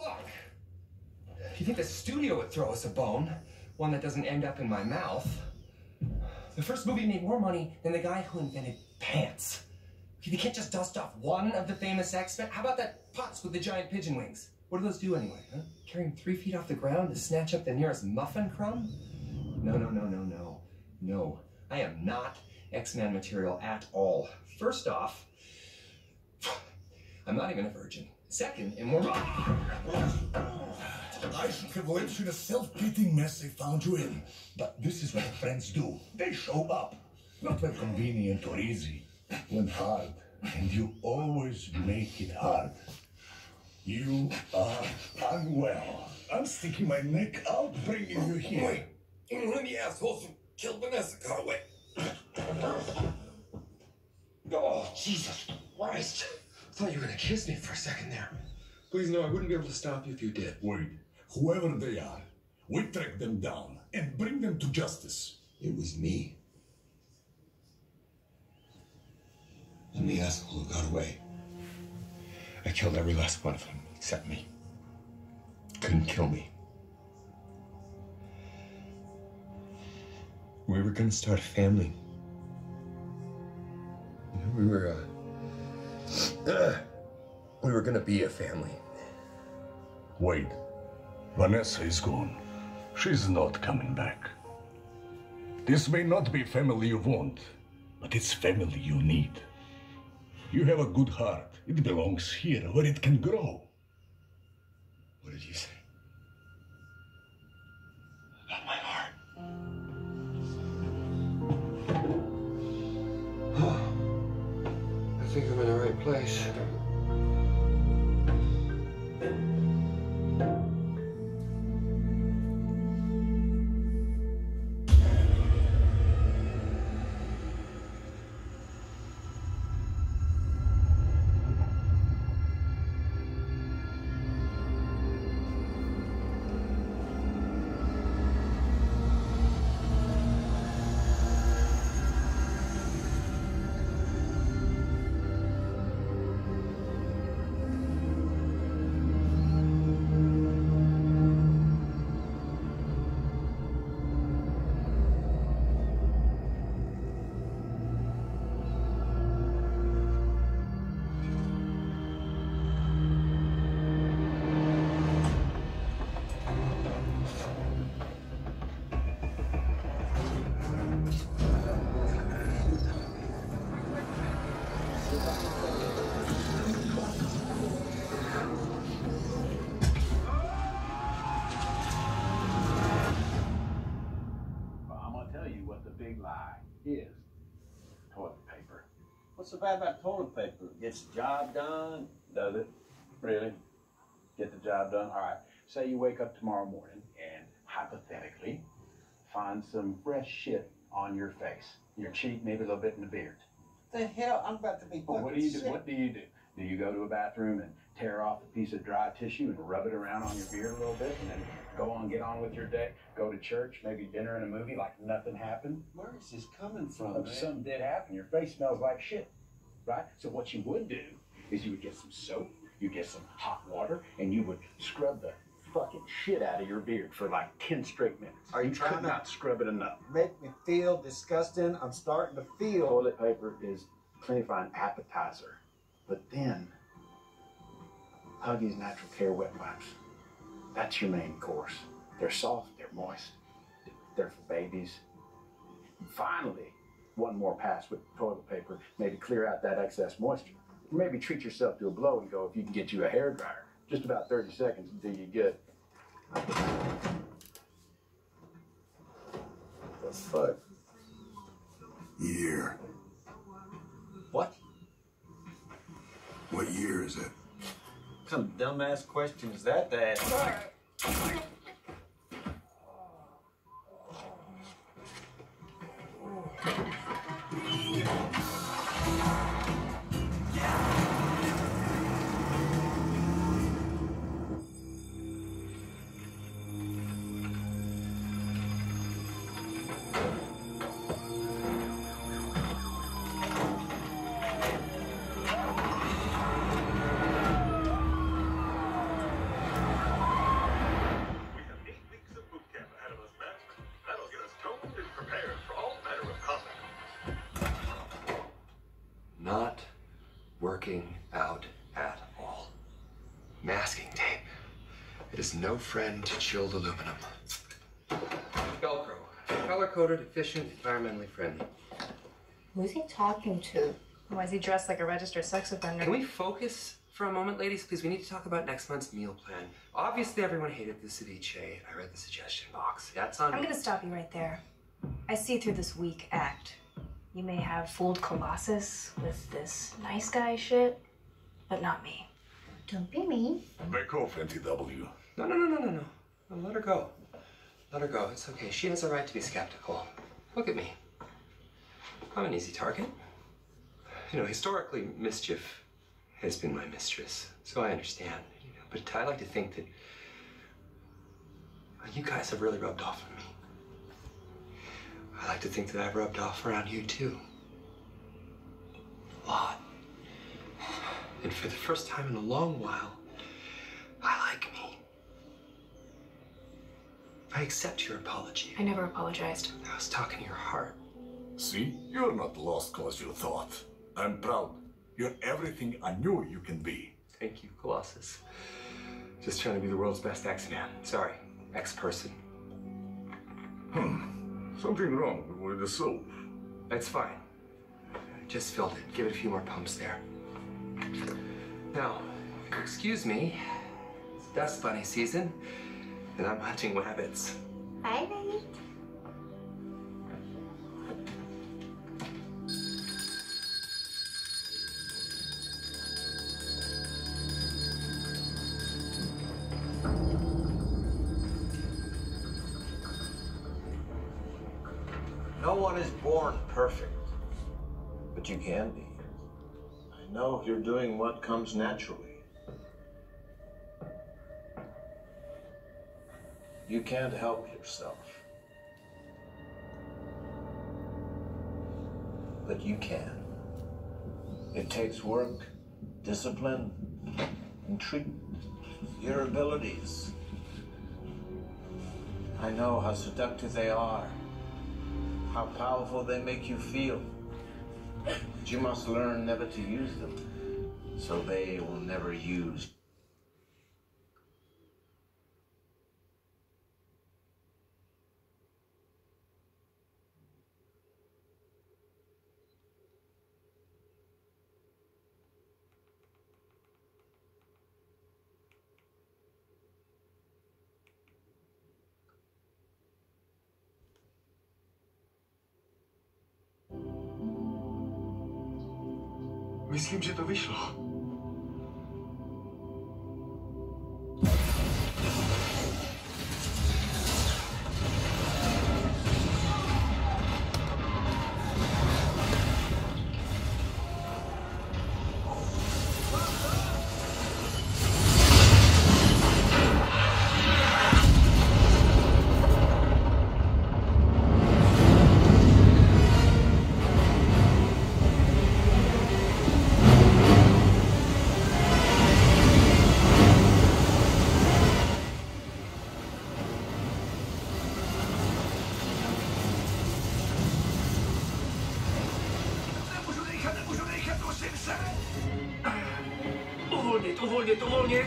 fuck? You think the studio would throw us a bone? One that doesn't end up in my mouth? The first movie made more money than the guy who invented pants. You can't just dust off one of the famous X-Men. How about that putz with the giant pigeon wings? What do those do anyway, huh? Carrying three feet off the ground to snatch up the nearest muffin crumb? No, no, no, no, no. No, I am not X-Men material at all. First off, I'm not even a virgin. Second, and more... I should have left you the self-pitying mess they found you in. But this is what friends do. They show up. Not when convenient or easy, when hard. And you always make it hard. You are unwell. I'm sticking my neck out, bringing you here. One of the assholes who killed Vanessa got away. Oh, Jesus Christ. I thought you were gonna kiss me for a second there. Please, no, I wouldn't be able to stop you if you did. Wait, whoever they are, we track them down and bring them to justice. It was me. I'm the asshole who got away. I killed every last one of them, except me. Couldn't kill me. We were gonna start a family. We were, uh, we were gonna be a family. Wait, Vanessa is gone. She's not coming back. This may not be family you want, but it's family you need. You have a good heart. It belongs here where it can grow. What did you say? Think I'm in the right place. Is. Toilet paper. What's so bad about toilet paper? Gets the job done. Does it? Really? Get the job done? All right. Say you wake up tomorrow morning and hypothetically find some fresh shit on your face, your cheek, maybe a little bit in the beard. The hell? I'm about to be Well, fucking what do you do? What do you do? Do you go to a bathroom and tear off a piece of dry tissue and rub it around on your beard a little bit, and then go on, get on with your day? Go to church, maybe dinner and a movie like nothing happened. Where is this coming from, Oh, man? something did happen. Your face smells like shit, right? So what you would do is you would get some soap, you get some hot water, and you would scrub the fucking shit out of your beard for like ten straight minutes. Are you could trying to- not scrub it enough? Make me feel disgusting. I'm starting to feel. Toilet paper is plenty fine appetizer, but then Huggies Natural Care wet wipes. That's your main course. They're soft, they're moist, they're for babies. Finally, one more pass with toilet paper, maybe clear out that excess moisture. Maybe treat yourself to a blow and go if you can get you a hair dryer. Just about 30 seconds until you get The fuck? Year. What? What year is it? What kind of dumbass question is that to working out at all. Masking tape. It is no friend to chilled aluminum. Velcro. Color coded, efficient, environmentally friendly. Who's he talking to? Why is he dressed like a registered sex offender? Can we focus for a moment, ladies? Please, we need to talk about next month's meal plan. Obviously, everyone hated the ceviche. I read the suggestion box. That's on I'm me. gonna stop you right there. I see through this weak act. You may have fooled Colossus with this nice guy shit, but not me. Don't be mean. Back off, NTW. No, no, no, no, no, no. No, Let her go. Let her go. It's okay. She has a right to be skeptical. Look at me. I'm an easy target. You know, historically, mischief has been my mistress, so I understand. You know, but I like to think that you guys have really rubbed off on me. I like to think that I've rubbed off around you too. A lot. And for the first time in a long while, I like me. I accept your apology. I never apologized. I was talking to your heart. See? You're not lost cause you thought. I'm proud. You're everything I knew you can be. Thank you, Colossus. Just trying to be the world's best X-Man. Sorry, X-person. Hmm. Something wrong with the soap. That's fine. Just filled it. Give it a few more pumps there. Now, excuse me, it's dust bunny season, and I'm hunting rabbits. Bye, baby. No one is born perfect, but you can be. I know you're doing what comes naturally. You can't help yourself. But you can. It takes work, discipline, and treatment. Your abilities. I know how seductive they are how powerful they make you feel. But you must learn never to use them, so they will never use. Myslím, že to vyšlo. tu wolnie, wolnie.